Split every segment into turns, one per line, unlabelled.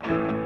I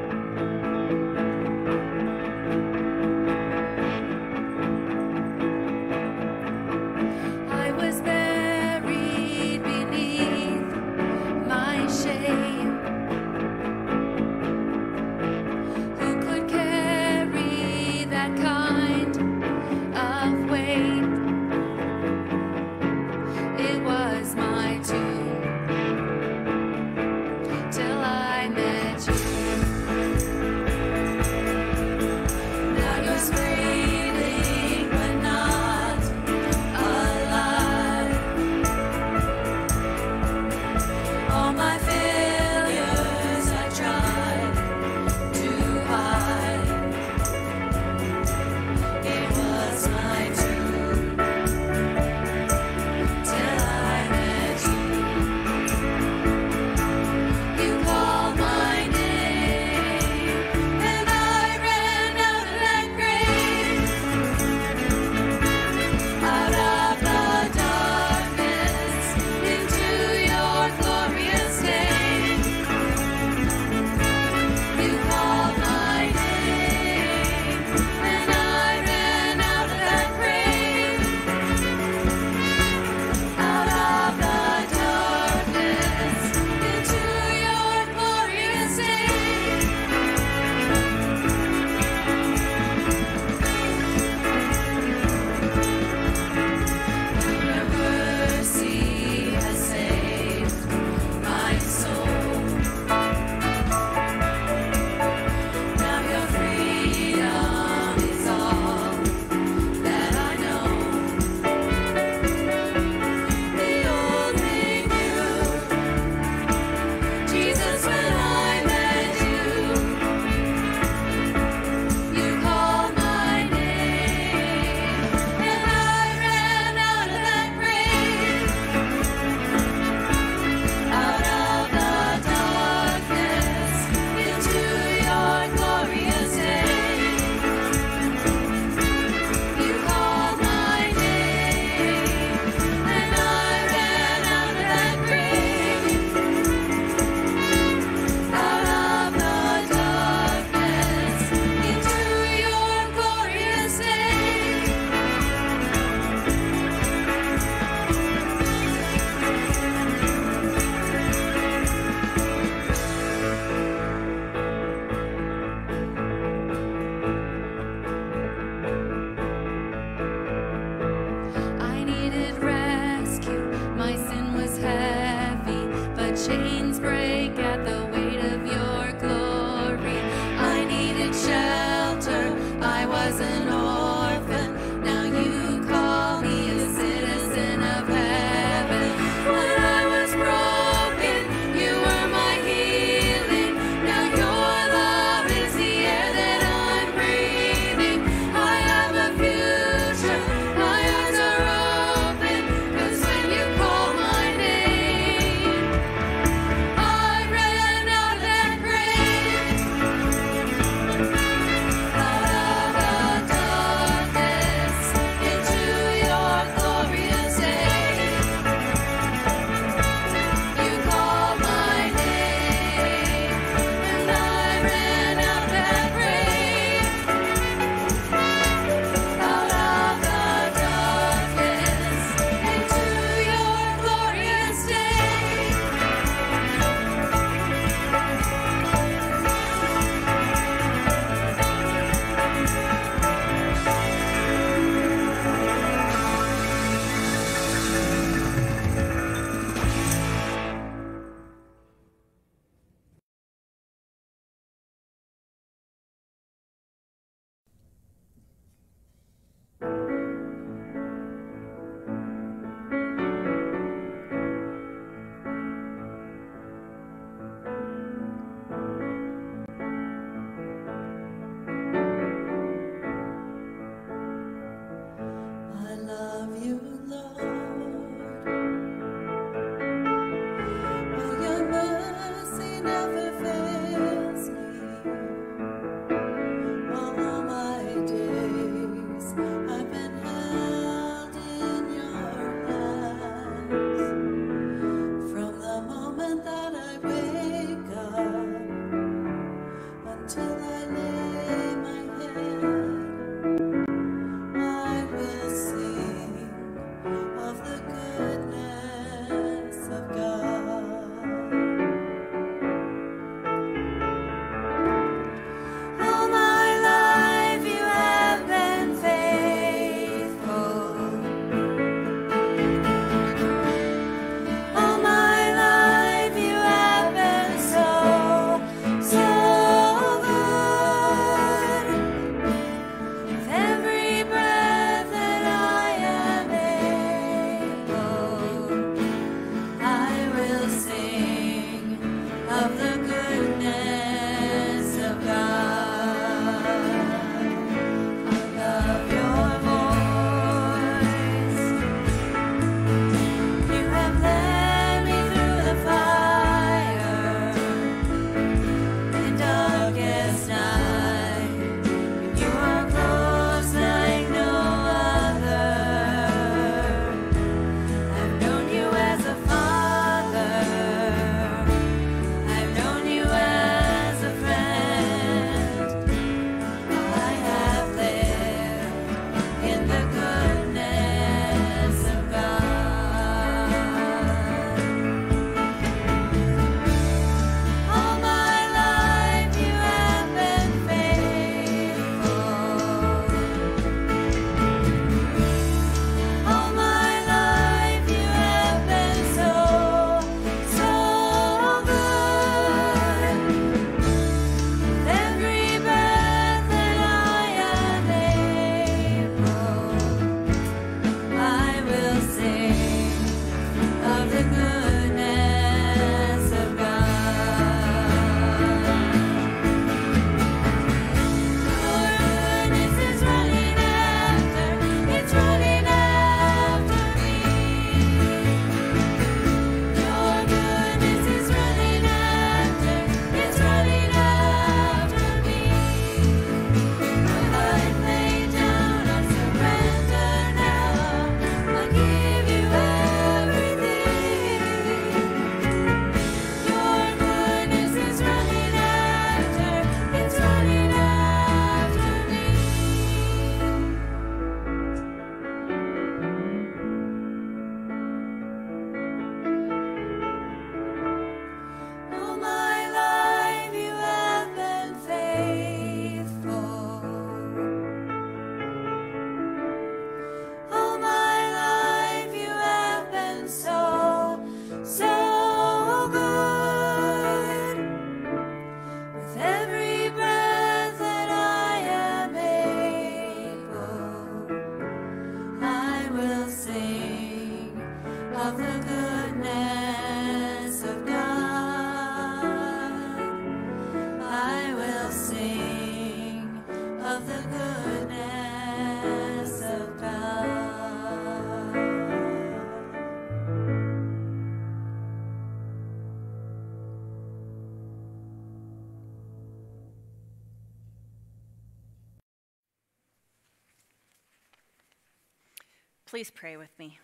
Please pray with me.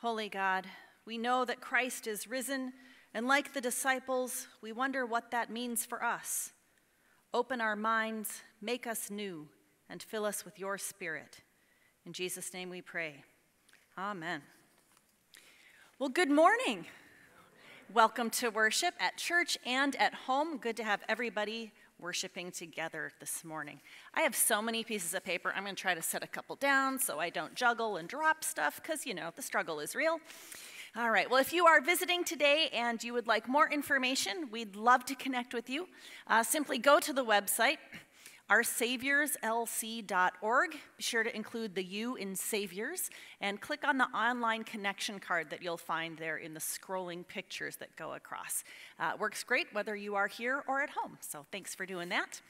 Holy God, we know that Christ is risen, and like the disciples, we wonder what that means for us. Open our minds, make us new, and fill us with your spirit. In Jesus' name we pray. Amen. Well, good morning. Welcome to worship at church and at home. Good to have everybody worshiping together this morning. I have so many pieces of paper. I'm going to try to set a couple down so I don't juggle and drop stuff because, you know, the struggle is real. All right, well, if you are visiting today and you would like more information, we'd love to connect with you. Uh, simply go to the website, oursaviourslc.org. Be sure to include the U in Saviours and click on the online connection card that you'll find there in the scrolling pictures that go across. Uh, works great whether you are here or at home, so thanks for doing that.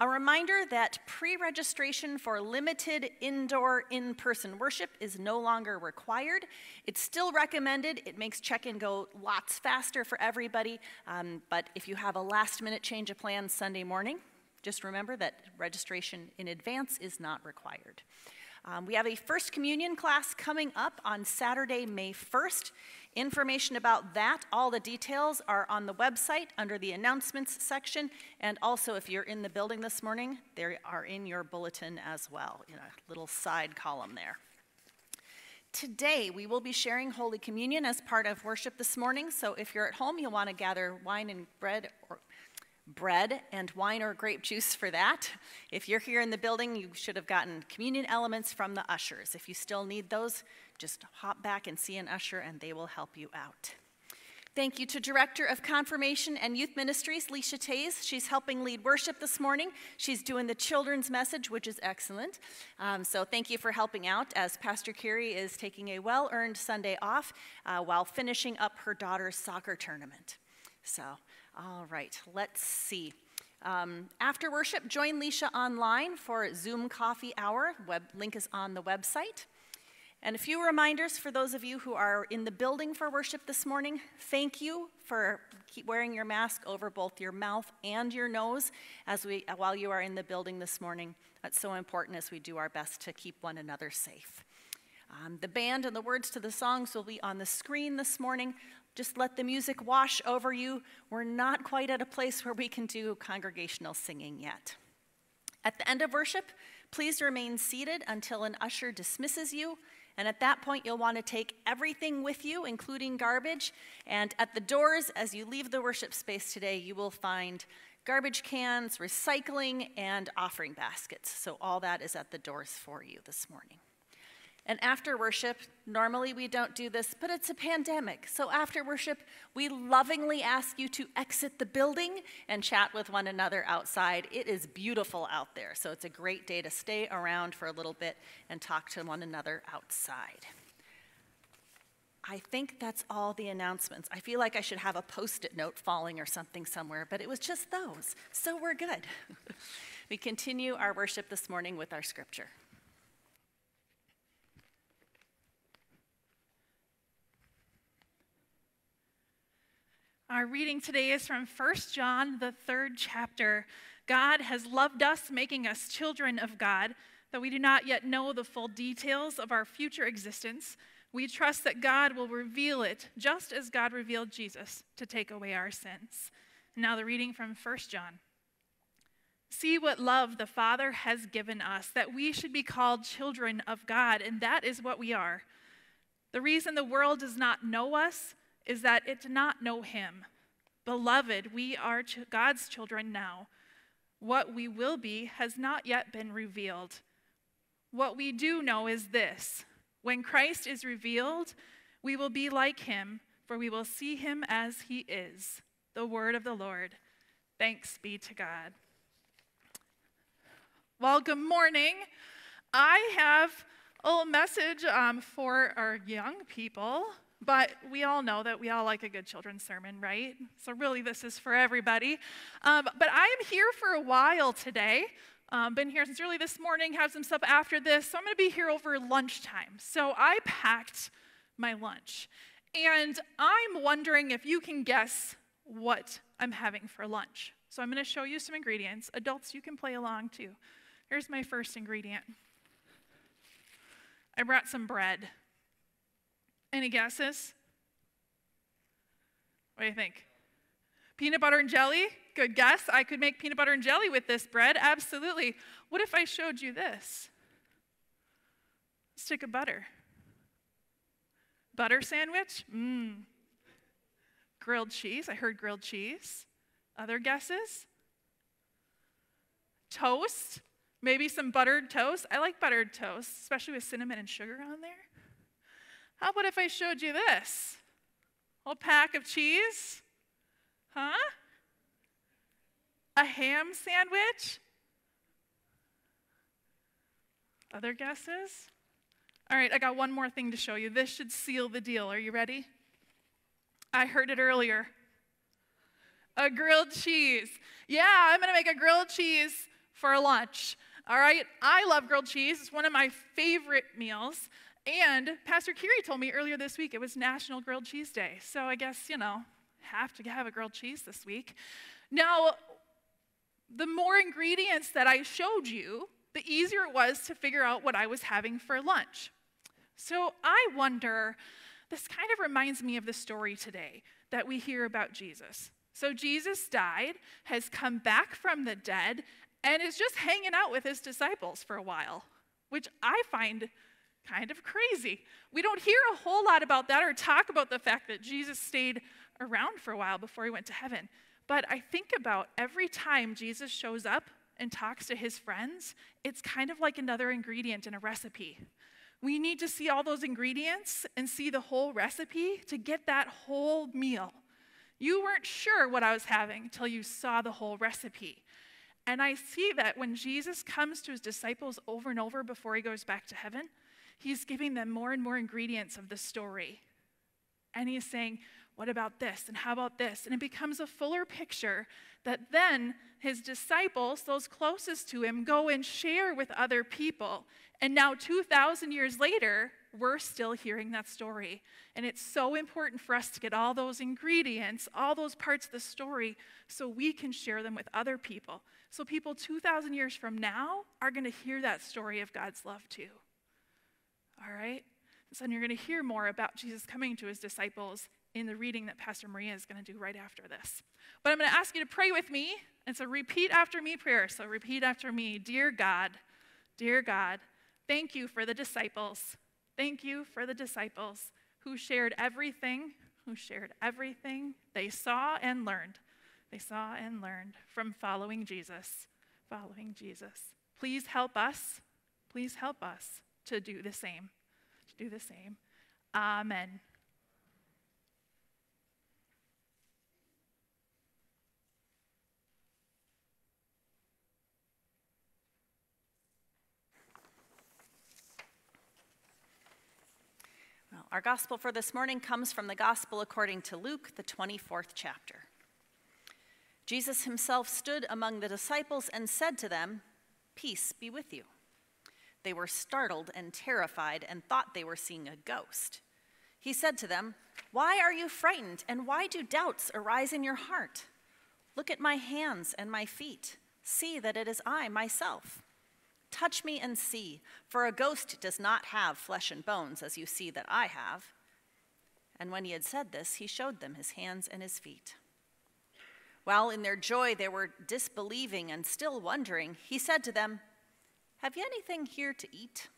A reminder that pre registration for limited indoor in person worship is no longer required. It's still recommended. It makes check in go lots faster for everybody. Um, but if you have a last minute change of plans Sunday morning, just remember that registration in advance is not required. Um, we have a First Communion class coming up on Saturday, May 1st. Information about that, all the details are on the website under the announcements section. And also, if you're in the building this morning, they are in your bulletin as well, in a little side column there. Today, we will be sharing Holy Communion as part of worship this morning. So if you're at home, you'll want to gather wine and bread or bread and wine or grape juice for that. If you're here in the building, you should have gotten communion elements from the ushers. If you still need those, just hop back and see an usher and they will help you out. Thank you to Director of Confirmation and Youth Ministries, Leisha Tays. She's helping lead worship this morning. She's doing the children's message, which is excellent. Um, so thank you for helping out as Pastor Carrie is taking a well earned Sunday off uh, while finishing up her daughter's soccer tournament. So all right, let's see. Um, after worship, join Leisha online for Zoom coffee hour. Web link is on the website. And a few reminders for those of you who are in the building for worship this morning. Thank you for keep wearing your mask over both your mouth and your nose as we while you are in the building this morning. That's so important as we do our best to keep one another safe. Um, the band and the words to the songs will be on the screen this morning. Just let the music wash over you. We're not quite at a place where we can do congregational singing yet. At the end of worship, please remain seated until an usher dismisses you. And at that point, you'll want to take everything with you, including garbage. And at the doors, as you leave the worship space today, you will find garbage cans, recycling, and offering baskets. So all that is at the doors for you this morning. And after worship, normally we don't do this, but it's a pandemic. So after worship, we lovingly ask you to exit the building and chat with one another outside. It is beautiful out there, so it's a great day to stay around for a little bit and talk to one another outside. I think that's all the announcements. I feel like I should have a post it note falling or something somewhere, but it was just those. So we're good. we continue our worship this morning with our scripture.
Our reading today is from 1 John, the third chapter. God has loved us, making us children of God, though we do not yet know the full details of our future existence. We trust that God will reveal it, just as God revealed Jesus to take away our sins. Now, the reading from 1 John. See what love the Father has given us, that we should be called children of God, and that is what we are. The reason the world does not know us is that it did not know him. Beloved, we are God's children now. What we will be has not yet been revealed. What we do know is this when Christ is revealed, we will be like him, for we will see him as he is. The word of the Lord. Thanks be to God. Well, good morning. I have a little message um, for our young people. But we all know that we all like a good children's sermon, right? So, really, this is for everybody. Um, but I am here for a while today. Um, been here since early this morning, have some stuff after this. So, I'm going to be here over lunchtime. So, I packed my lunch. And I'm wondering if you can guess what I'm having for lunch. So, I'm going to show you some ingredients. Adults, you can play along too. Here's my first ingredient I brought some bread. Any guesses? What do you think? Peanut butter and jelly? Good guess. I could make peanut butter and jelly with this bread. Absolutely. What if I showed you this? Stick of butter. Butter sandwich? Mmm. Grilled cheese. I heard grilled cheese. Other guesses? Toast? Maybe some buttered toast. I like buttered toast, especially with cinnamon and sugar on there. How about if I showed you this? A pack of cheese? Huh? A ham sandwich? Other guesses? All right, I got one more thing to show you. This should seal the deal. Are you ready? I heard it earlier. A grilled cheese. Yeah, I'm gonna make a grilled cheese for lunch. All right, I love grilled cheese. It's one of my favorite meals. And Pastor Kiri told me earlier this week it was National Grilled Cheese Day. So I guess, you know, have to have a grilled cheese this week. Now, the more ingredients that I showed you, the easier it was to figure out what I was having for lunch. So I wonder, this kind of reminds me of the story today that we hear about Jesus. So Jesus died, has come back from the dead, and is just hanging out with his disciples for a while, which I find kind of crazy. We don't hear a whole lot about that or talk about the fact that Jesus stayed around for a while before he went to heaven. But I think about every time Jesus shows up and talks to his friends, it's kind of like another ingredient in a recipe. We need to see all those ingredients and see the whole recipe to get that whole meal. You weren't sure what I was having until you saw the whole recipe. And I see that when Jesus comes to his disciples over and over before he goes back to heaven, he's giving them more and more ingredients of the story. And he's saying, What about this? And how about this? And it becomes a fuller picture that then his disciples, those closest to him, go and share with other people. And now, 2,000 years later, we're still hearing that story. And it's so important for us to get all those ingredients, all those parts of the story, so we can share them with other people. So people 2,000 years from now are going to hear that story of God's love too. All right? So you're going to hear more about Jesus coming to his disciples in the reading that Pastor Maria is going to do right after this. But I'm going to ask you to pray with me. It's a repeat after me prayer. So repeat after me Dear God, dear God, thank you for the disciples. Thank you for the disciples who shared everything, who shared everything they saw and learned they saw and learned from following Jesus, following Jesus. Please help us, please help us to do the same, do the same. Amen.
Well, our gospel for this morning comes from the gospel according to Luke, the 24th chapter. Jesus himself stood among the disciples and said to them, Peace be with you. They were startled and terrified and thought they were seeing a ghost. He said to them, Why are you frightened, and why do doubts arise in your heart? Look at my hands and my feet. See that it is I myself. Touch me and see, for a ghost does not have flesh and bones, as you see that I have. And when he had said this, he showed them his hands and his feet. While in their joy they were disbelieving and still wondering, he said to them, Have you anything here to eat?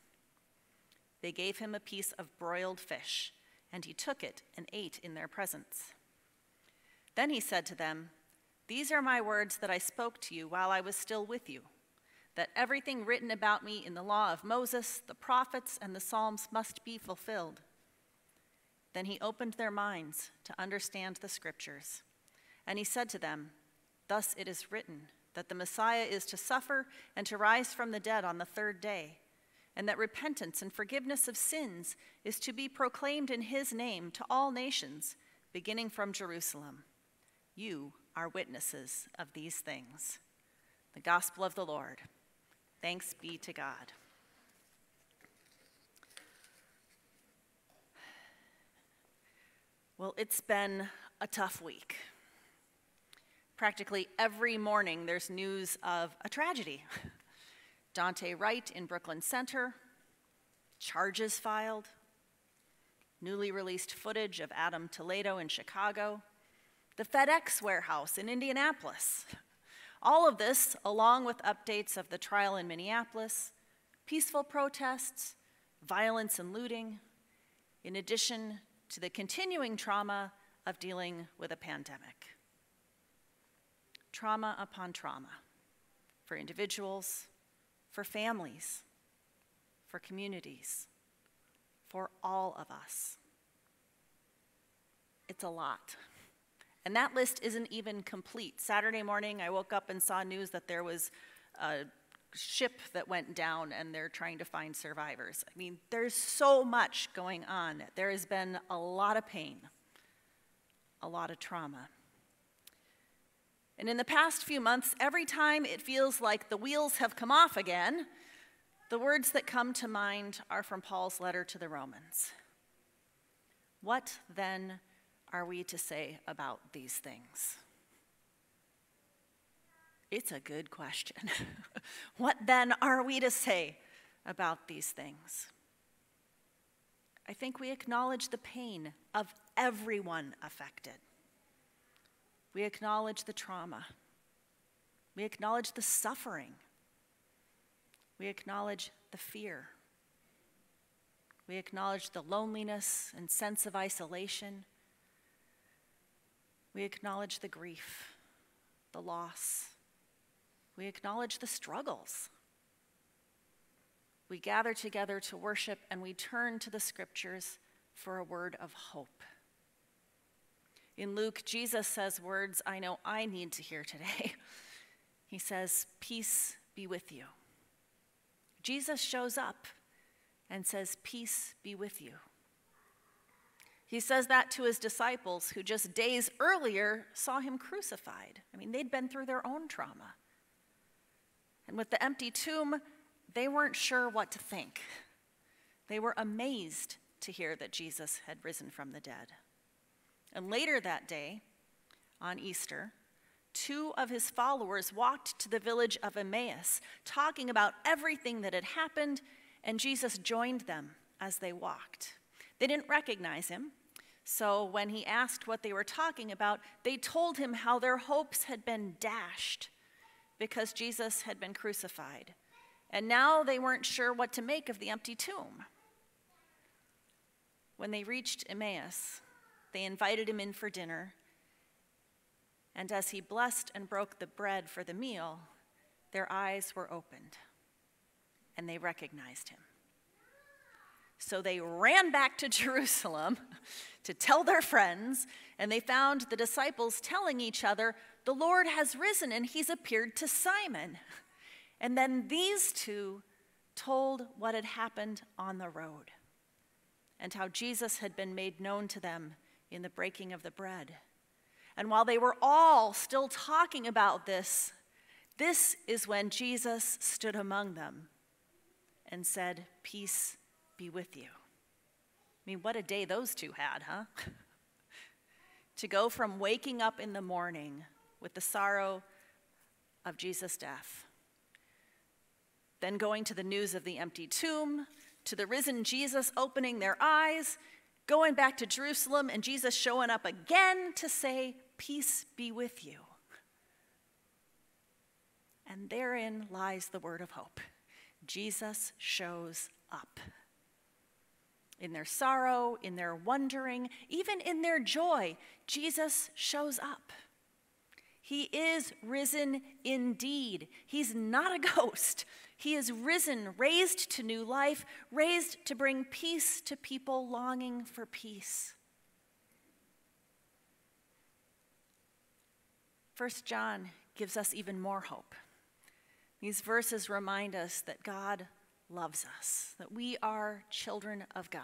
They gave him a piece of broiled fish, and he took it and ate in their presence. Then he said to them, These are my words that I spoke to you while I was still with you, that everything written about me in the law of Moses, the prophets, and the Psalms must be fulfilled. Then he opened their minds to understand the scriptures. And he said to them, Thus it is written that the Messiah is to suffer and to rise from the dead on the third day, and that repentance and forgiveness of sins is to be proclaimed in his name to all nations, beginning from Jerusalem. You are witnesses of these things. The gospel of the Lord. Thanks be to God. Well, it's been a tough week practically every morning there's news of a tragedy. Daunte Wright in Brooklyn Center, charges filed, newly released footage of Adam Toledo in Chicago, the FedEx warehouse in Indianapolis. All of this, along with updates of the trial in Minneapolis, peaceful protests, violence and looting, in addition to the continuing trauma of dealing with a pandemic. Trauma upon trauma for individuals, for families, for communities, for all of us. It's a lot. And that list isn't even complete. Saturday morning, I woke up and saw news that there was a ship that went down and they're trying to find survivors. I mean, there's so much going on. There has been a lot of pain, a lot of trauma. And in the past few months, every time it feels like the wheels have come off again, the words that come to mind are from Paul's letter to the Romans. What then are we to say about these things? It's a good question. what then are we to say about these things? I think we acknowledge the pain of everyone affected. We acknowledge the trauma. We acknowledge the suffering we acknowledge the fear. We acknowledge the loneliness and sense of isolation. We acknowledge the grief, the loss. We acknowledge the struggles. We gather together to worship and we turn to the scriptures for a word of hope. In Luke, Jesus says words I know I need to hear today. He says, Peace be with you. Jesus shows up and says, Peace be with you. He says that to his disciples who just days earlier saw him crucified. I mean, they'd been through their own trauma. And with the empty tomb, they weren't sure what to think. They were amazed to hear that Jesus had risen from the dead. And later that day, on Easter, two of his followers walked to the village of Emmaus, talking about everything that had happened, and Jesus joined them as they walked. They didn't recognize him, so when he asked what they were talking about, they told him how their hopes had been dashed because Jesus had been crucified. And now they weren't sure what to make of the empty tomb. When they reached Emmaus, they invited him in for dinner and as he blessed and broke the bread for the meal, their eyes were opened, and they recognized him. So they ran back to Jerusalem to tell their friends, and they found the disciples telling each other, The Lord has risen, and he's appeared to Simon. And then these two told what had happened on the road and how Jesus had been made known to them in the breaking of the bread. And while they were all still talking about this, this is when Jesus stood among them and said, Peace be with you. I mean, what a day those two had, huh? to go from waking up in the morning with the sorrow of Jesus' death, then going to the news of the empty tomb, to the risen Jesus opening their eyes, going back to Jerusalem, and Jesus showing up again to say, Peace be with you. And therein lies the word of hope. Jesus shows up. In their sorrow, in their wondering, even in their joy, Jesus shows up. He is risen indeed. He's not a ghost. He is risen, raised to new life, raised to bring peace to people longing for peace. First John gives us even more hope. These verses remind us that God loves us, that we are children of God.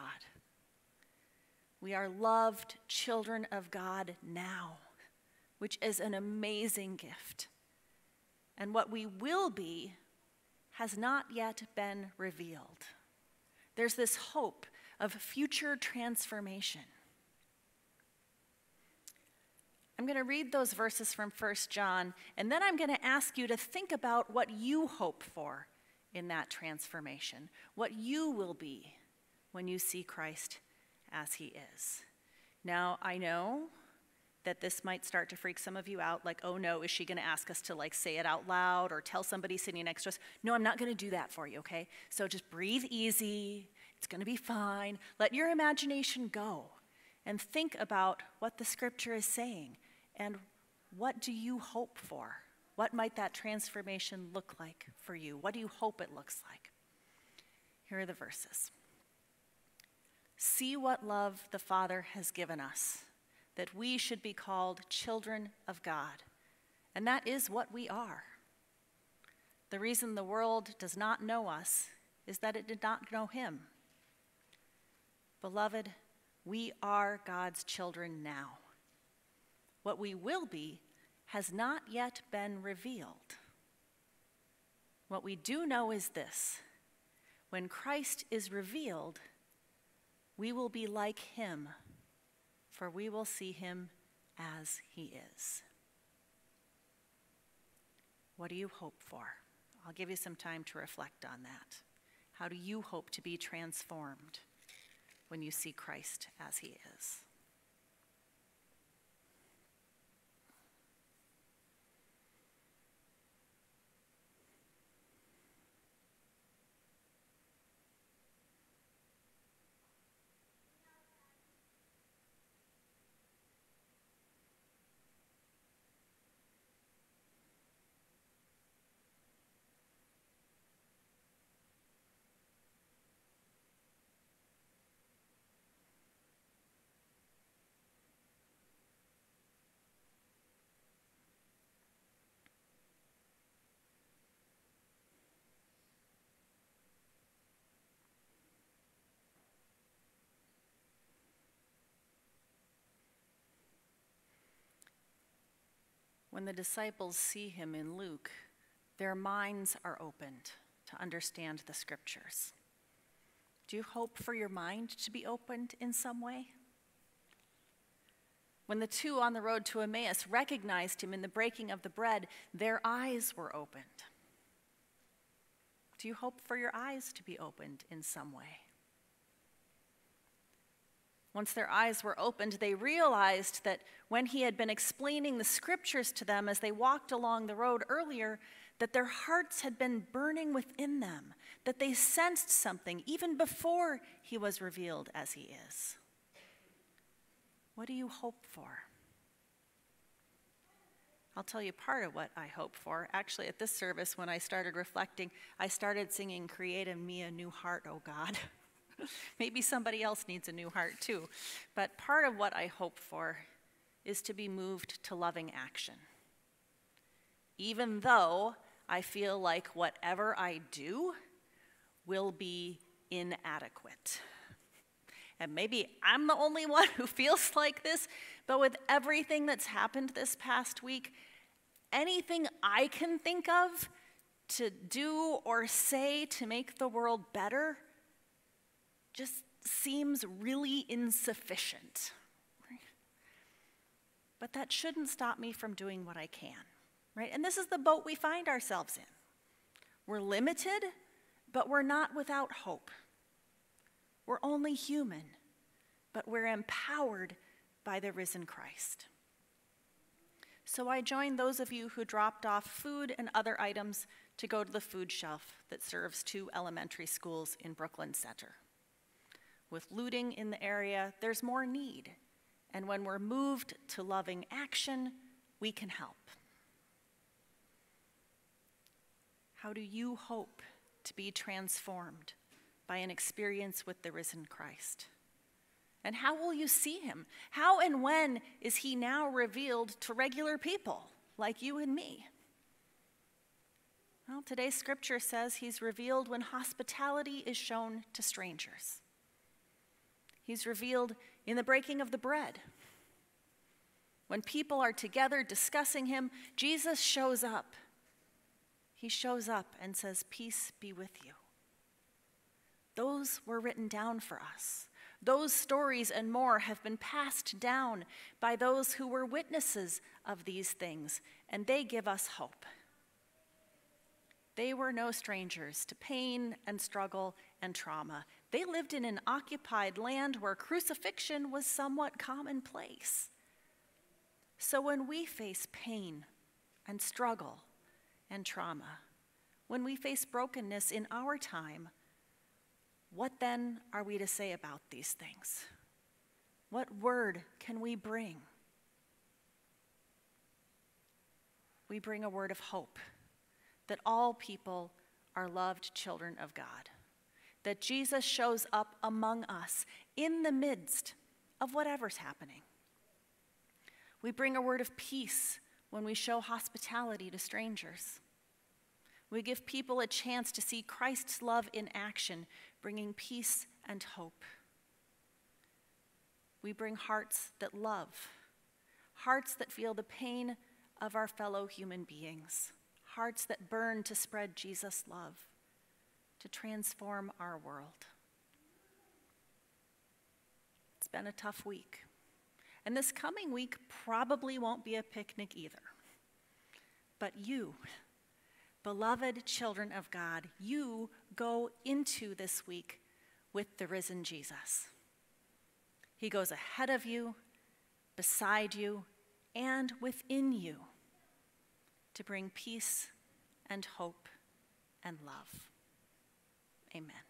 We are loved children of God now, which is an amazing gift. And what we will be has not yet been revealed. There's this hope of future transformation. I'm going to read those verses from 1 John, and then I'm going to ask you to think about what you hope for in that transformation, what you will be when you see Christ as he is. Now, I know that this might start to freak some of you out like, oh no, is she going to ask us to like say it out loud or tell somebody sitting next to us? No, I'm not going to do that for you, okay? So just breathe easy. It's going to be fine. Let your imagination go and think about what the scripture is saying and what do you hope for? What might that transformation look like for you? What do you hope it looks like? Here are the verses. See what love the Father has given us, that we should be called children of God. And that is what we are. The reason the world does not know us is that it did not know Him. Beloved, we are God's children now. What we will be has not yet been revealed. What we do know is this when Christ is revealed, we will be like him, for we will see him as he is. What do you hope for? I'll give you some time to reflect on that. How do you hope to be transformed when you see Christ as he is? When the disciples see him in Luke, their minds are opened to understand the scriptures. Do you hope for your mind to be opened in some way? When the two on the road to Emmaus recognized him in the breaking of the bread, their eyes were opened. Do you hope for your eyes to be opened in some way? Once their eyes were opened, they realized that when he had been explaining the scriptures to them as they walked along the road earlier, that their hearts had been burning within them, that they sensed something even before he was revealed as he is. What do you hope for? I'll tell you part of what I hope for. Actually, at this service, when I started reflecting, I started singing, Create in me a new heart, O God. Maybe somebody else needs a new heart too. But part of what I hope for is to be moved to loving action. Even though I feel like whatever I do will be inadequate. And maybe I'm the only one who feels like this, but with everything that's happened this past week, anything I can think of to do or say to make the world better just seems really insufficient. But that shouldn't stop me from doing what I can, right? And this is the boat we find ourselves in. We're limited, but we're not without hope. We're only human, but we're empowered by the risen Christ. So I join those of you who dropped off food and other items to go to the food shelf that serves two elementary schools in Brooklyn Center. With looting in the area, there's more need. And when we're moved to loving action, we can help. How do you hope to be transformed by an experience with the risen Christ? And how will you see him? How and when is he now revealed to regular people like you and me? Well, today's scripture says he's revealed when hospitality is shown to strangers. He's revealed in the breaking of the bread. When people are together discussing him, Jesus shows up. He shows up and says, Peace be with you. Those were written down for us. Those stories and more have been passed down by those who were witnesses of these things, and they give us hope. They were no strangers to pain and struggle and trauma. They lived in an occupied land where crucifixion was somewhat commonplace. So when we face pain and struggle and trauma, when we face brokenness in our time, what then are we to say about these things? What word can we bring? We bring a word of hope that all people are loved children of God, that Jesus shows up among us in the midst of whatever's happening. We bring a word of peace when we show hospitality to strangers. We give people a chance to see Christ's love in action, bringing peace and hope. We bring hearts that love, hearts that feel the pain of our fellow human beings, hearts that burn to spread Jesus' love, to transform our world. It's been a tough week. And this coming week probably won't be a picnic either. But you, beloved children of God, you go into this week with the risen Jesus. He goes ahead of you, beside you, and within you to bring peace and hope and love. Amen.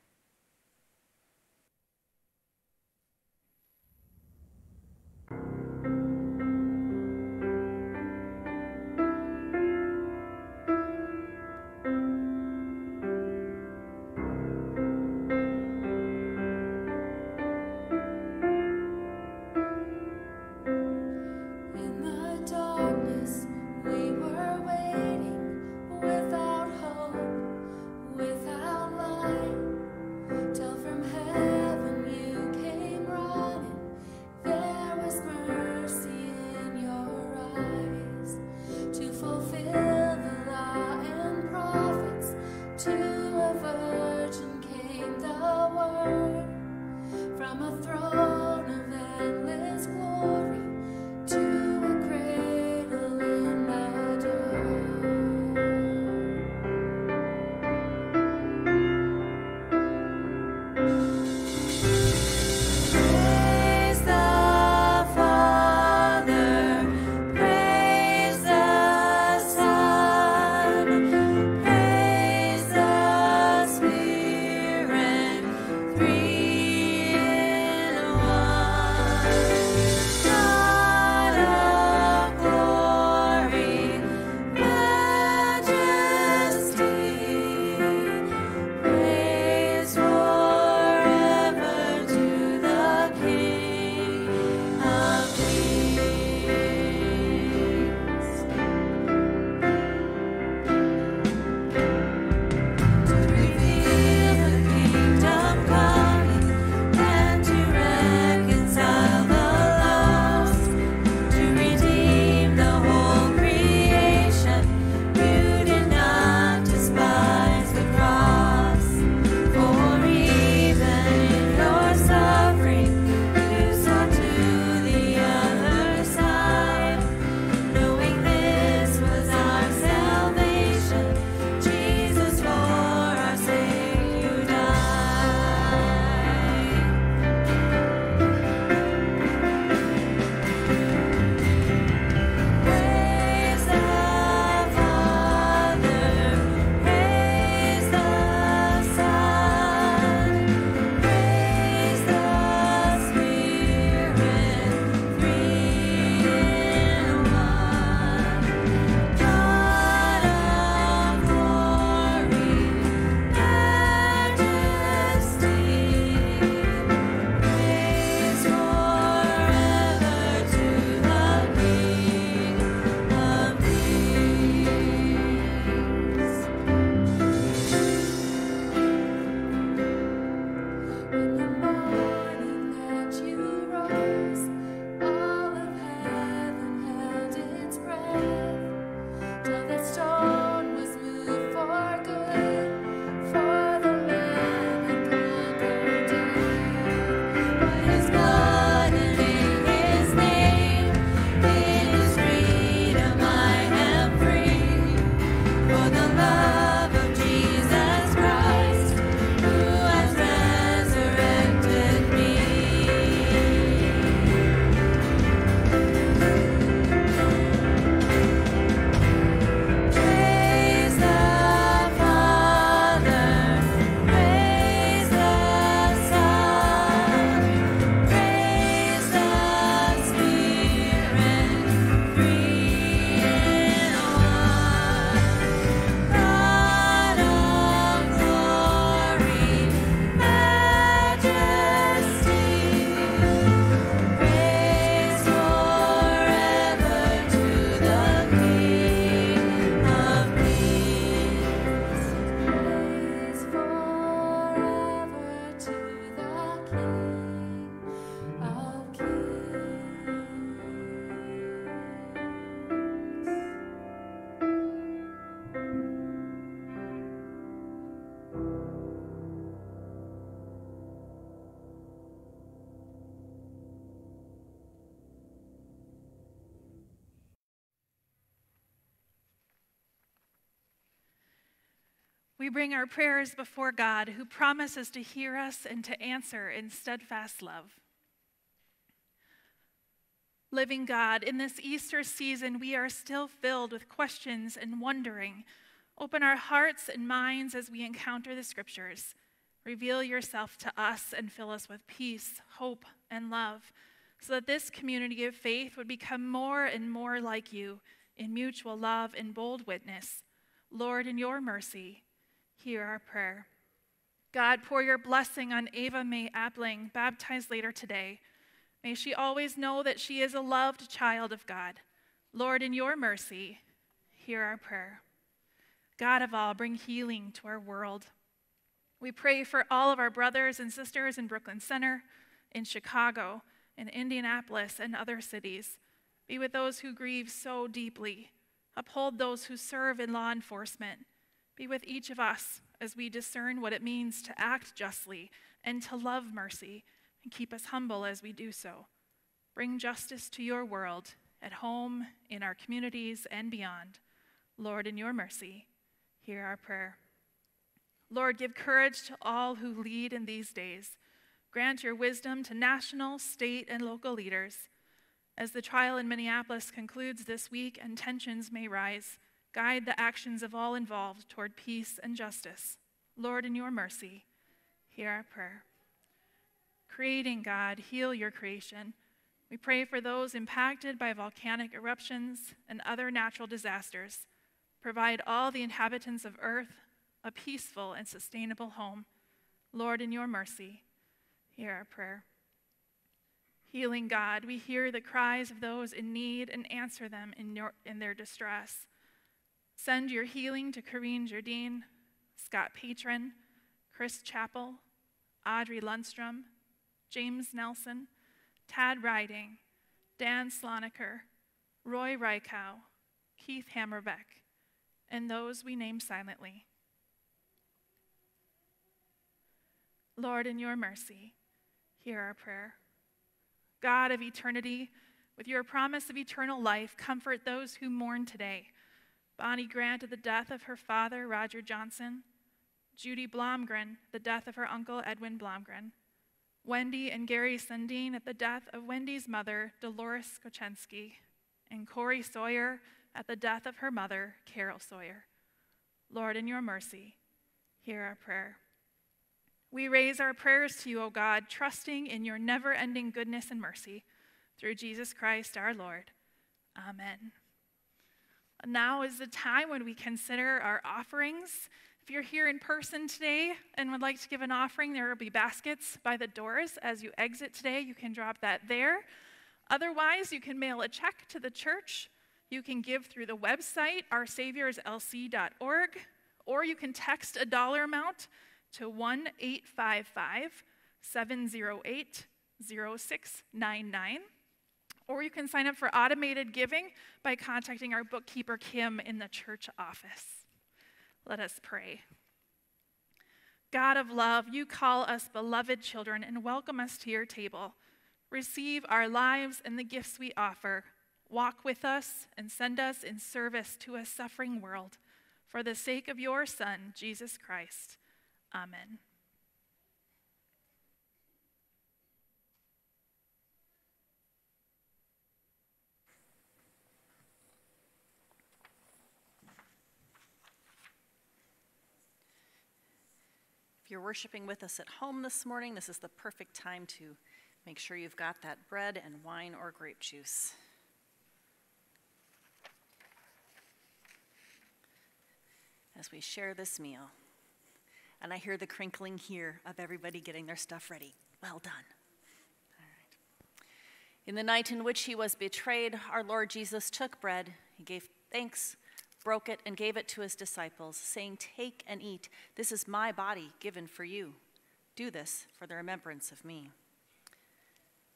We
bring our prayers before God, who promises to hear us and to answer in steadfast love. Living God, in this Easter season, we are still filled with questions and wondering. Open our hearts and minds as we encounter the scriptures. Reveal yourself to us and fill us with peace, hope, and love, so that this community of faith would become more and more like you in mutual love and bold witness. Lord, in your mercy, hear our prayer. God, pour your blessing on Ava May Appling, baptized later today. May she always know that she is a loved child of God. Lord, in your mercy, hear our prayer. God of all, bring healing to our world. We pray for all of our brothers and sisters in Brooklyn Center, in Chicago, in Indianapolis, and other cities. Be with those who grieve so deeply. Uphold those who serve in law enforcement. Be with each of us as we discern what it means to act justly and to love mercy, and keep us humble as we do so. Bring justice to your world, at home, in our communities, and beyond. Lord, in your mercy, hear our prayer. Lord, give courage to all who lead in these days. Grant your wisdom to national, state, and local leaders. As the trial in Minneapolis concludes this week and tensions may rise, guide the actions of all involved toward peace and justice. Lord, in your mercy, hear our prayer. Creating God, heal your creation. We pray for those impacted by volcanic eruptions and other natural disasters. Provide all the inhabitants of earth a peaceful and sustainable home. Lord, in your mercy, hear our prayer. Healing God, we hear the cries of those in need and answer them in, your, in their distress. Send your healing to Corrine Jardine, Scott Patron, Chris Chappell, Audrey Lundstrom, James Nelson, Tad Riding, Dan Sloniker, Roy Reichow, Keith Hammerbeck, and those we name silently. Lord, in your mercy, hear our prayer. God of eternity, with your promise of eternal life, comfort those who mourn today. Bonnie Grant at the death of her father, Roger Johnson. Judy Blomgren, the death of her uncle, Edwin Blomgren. Wendy and Gary Sundin at the death of Wendy's mother, Dolores Kochensky. And Corey Sawyer at the death of her mother, Carol Sawyer. Lord, in your mercy, hear our prayer. We raise our prayers to you, O God, trusting in your never ending goodness and mercy through Jesus Christ our Lord. Amen. Now is the time when we consider our offerings. If you're here in person today and would like to give an offering, there will be baskets by the doors as you exit today. You can drop that there. Otherwise, you can mail a check to the church. You can give through the website, oursaviourslc.org, or you can text a dollar amount to 1 855 708 0699. Or you can sign up for automated giving by contacting our bookkeeper, Kim, in the church office. Let us pray. God of love, you call us beloved children and welcome us to your table. Receive our lives and the gifts we offer. Walk with us and send us in service to a suffering world for the sake of your Son, Jesus Christ. Amen.
If you're worshiping with us at home this morning, this is the perfect time to make sure you've got that bread and wine or grape juice. As we share this meal, and I hear the crinkling here of everybody getting their stuff ready. Well done. In the night in which he was betrayed, our Lord Jesus took bread, he gave thanks, broke it, and gave it to his disciples, saying, Take and eat. This is my body given for you. Do this for the remembrance of me.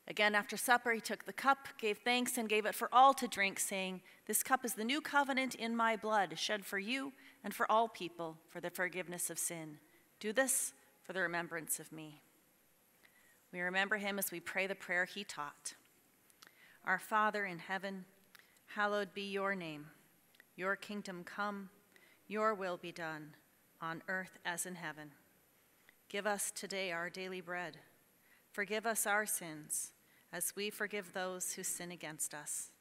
Again, after supper, he took the cup, gave thanks, and gave it for all to drink, saying, This cup is the new covenant in my blood, shed for you and for all people for the forgiveness of sin. Do this for the remembrance of me. We remember him as we pray the prayer he taught. Our Father in heaven, hallowed be your name. Your kingdom come, your will be done, on earth as in heaven. Give us today our daily bread. Forgive us our sins, as we forgive those who sin against us.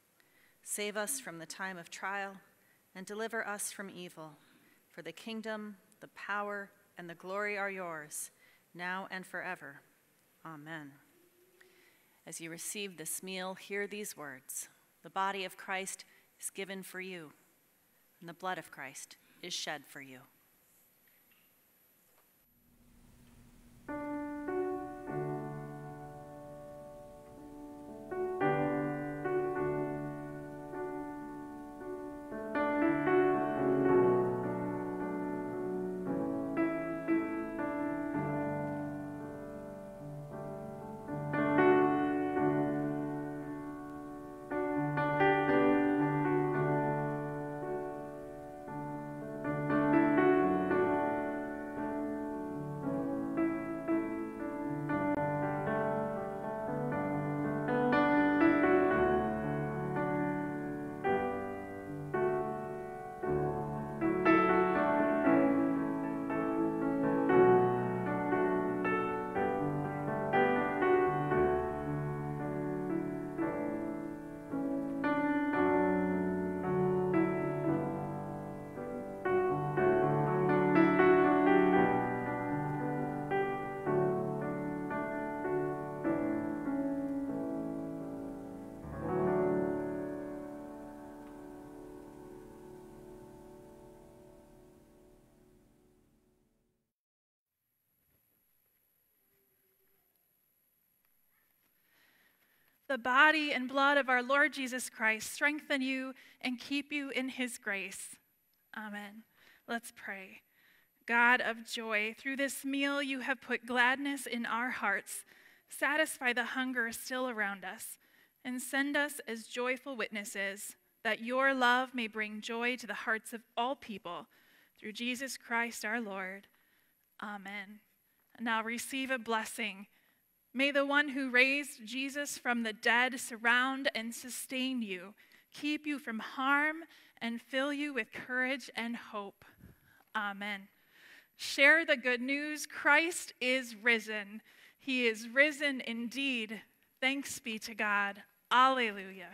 Save us from the time of trial, and deliver us from evil. For the kingdom, the power, and the glory are yours, now and forever. Amen. As you receive this meal, hear these words The body of Christ is given for you, and the blood of Christ is shed for you.
The body and blood of our Lord Jesus Christ strengthen you and keep you in his grace. Amen. Let's pray. God of joy, through this meal you have put gladness in our hearts. Satisfy the hunger still around us, and send us as joyful witnesses, that your love may bring joy to the hearts of all people. Through Jesus Christ our Lord. Amen. Now receive a blessing. May the one who raised Jesus from the dead surround and sustain you, keep you from harm, and fill you with courage and hope. Amen. Share the good news Christ is risen. He is risen indeed. Thanks be to God. Alleluia.